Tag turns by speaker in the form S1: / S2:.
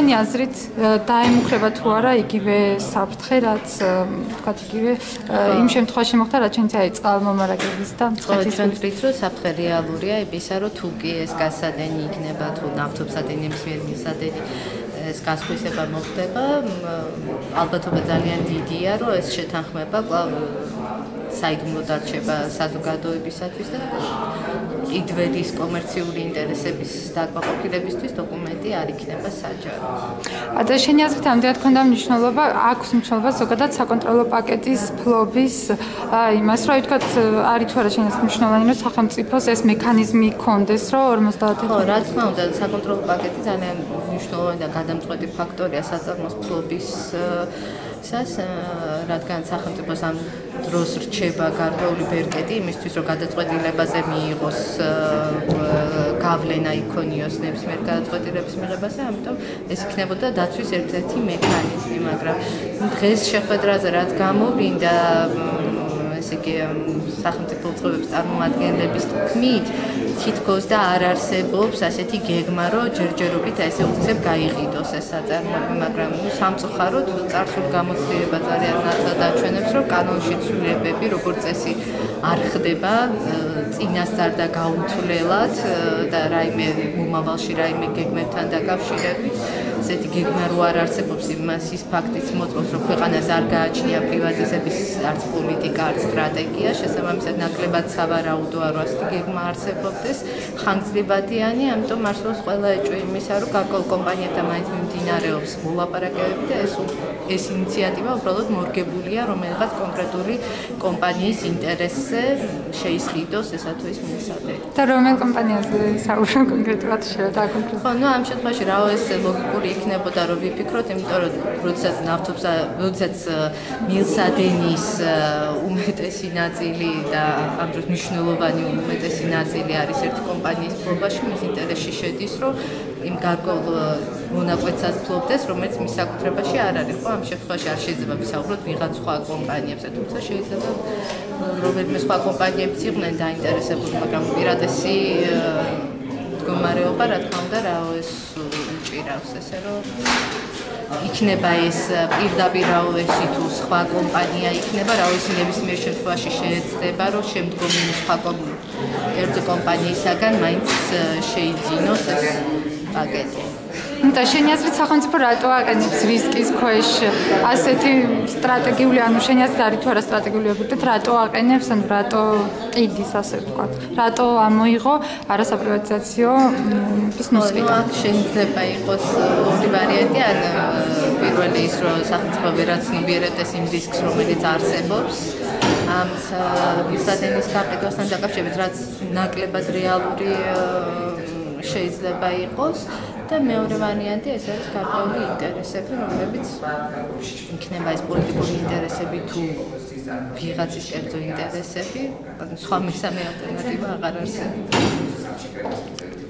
S1: ჩვენი აზრით დაემუქრება თუ არა იგივე საფრთხე, რაც თქვა იგივე იმ შემთხვევაში მოხდა, რაც ჩვენც აი წყალმომარაგების და
S2: მცხეთის ვთქვით, რომ საფრთხე რეალურია, ისა რომ თუ კი ეს გასადენი იქნება თუ ნავთობსადენების მიერ მისადენი ეს გასხვისება მოხდება, ალბათობა ძალიან დიდია, რომ ეს შეთანხმება კვლავ საიდუმლო დარჩება საზოგადოებისათვის და იდვედის კომერციული ინტერესების დაკმაყოფილებისთვის დოკუმენტი არ იქნება საჯარო.
S1: და შენი აზრით ამდენად ქონდა მნიშვნელობა, აქვს მნიშვნელობა ზოგადად საკონტროლო პაკეტის ფლობის იმას, რომ ვთქვათ, არის თუ არა შენი აზრით მნიშვნელოვანი, რომ სახელმწიფოს ეს მექანიზმი ქონდეს, რომ 50
S2: ხო, რა თქმა უნდა, საკონტროლო პაკეტი ძალიან მნიშვნელოვანი და გადამწყვეტი ფაქტორია საწარმოს ფლობის სას რადგან სახელმწიფოს ამ დროს რჩება გარკვეული ბერკეტი იმისთვის რომ გადაწყვეტილებაზე მიიღოს გავლენა იქონიოს ნებისმიერ გადაწყვეტილების მიღებაზე ამიტომ ეს იქნებოდა დაცვის ერთ-ერთი მექანიზმი მაგრამ დღეს შეხვედრაზე რაც გამოვინდა ესე იგი სახელმწიფო უწყებების წარმომადგენლების თქმით თითქოს და არ არსებობს ასეთი გეგმა რომ ჯერჯერობით ესე უცებ გაიყიდოს ეს საწარმოები მაგრამ ნუ სამწუხაროდ წარსულ გამოცდილება ძალიან ნათლად აჩვენებს რომ კანონში ცვლილებები როგორც წესი არ ხდება წინასწარ და გაუთვლელად და რაიმე მომავალში რაიმე გეგმებთან დაკავშირებით ესეთი გეგმა რო არ არსებობს იმას ის ფაქტიც მოწმობს რომ ქვეყანას არ გააჩნია პრივატიზების არც პოლიტიკა არც სტრატეგია შესაბამისად ნაკლებად სავარაუდოა რომ ასეთი გეგმა არსებობდეს ხანგრძლივადიანი ამიტომ არსებობს ყველა ეჭვი იმისა რომ გარკვეულ კომპანიებთან მაინც მიმდინარეობს მოლაპარაკებები და ეს ეს ინიციატივა უბრალოდ მორგებულია რომელიღაც კონკრეტული კომპანიის ინტერესზე შეისყიდოს ესა თუ ის მისადე
S1: და რომელ კომპანიაზე საუბრობ კონკრეტულად შეიძლება
S2: დაკონკრეტულად ხო ნუ ამ შემთხვევაში რა ეს ლოგიკური იქნებოდა რომ ვიფიქროთ, იმიტომ რომ როდესაც ნავთობს როდესაც მილსადენის უმეტესი ნაწილი და ამ დროს მნიშვნელოვანი უმეტესი ნაწილი არის ერთი კომპანიის ფლობაში, მის ინტერესში შედის, რომ იმ გარკვეულ მონაკვეთსაც ფლობდეს, რომელიც მის საკუთრებაში არ არის. ხო, ამ შემთხვევაში არ შეიძლება ვისაუბროთ ვიღაც სხვა კომპანიებზე, თუმცა შეიძლება რომელიმე სხვა კომპანიებიც იყვნენ დაინტერესებული, მაგრამ პირატესი მდგომარეობა, რა თქმა უნდა, რაო ეს უჭირავს ესე რომ იქნება ეს პირდაპირ რაო ესი თუ სხვა კომპანია იქნება რაო ესი ნებისმიერ შემთხვევაში შეეცდება რომ შემდგომი სხვა კერძო კომპანიისაგან მაინც შეიძინოს ეს პაკეტი
S1: და შენი აზრით სახელმწიფო რატო აყენებს რისკის ქვეშ? ასეთი სტრატეგიული ანუ შენი აზრით არის თუ არა სტრატეგიული ობიექტი რატო აყენებს ან რატო ყიდის ასე ვთქვათ? რატო ამოიღო არასაპრივატიზაციო
S2: ბიზნესი აქ შეიძლება იყოს ორი ვარიანტი ან პირველი ის რომ სახელმწიფო ვერაცნობიერებს იმ რისკს რომელიც არსებობს. ამ ვისადენის კაპიტალთან დაკავშირებით რაც ნაკლებად რეალური შეიძლება იყოს და მეორე ვარიანტი ეს არის გარკვეული ინტერესები, რომლებიც იქნება ეს პოლიტიკური ინტერესები თუ ვიღაცის კერძო ინტერესები, სხვა მესამე ალტერნატივა აღარ არსებობს.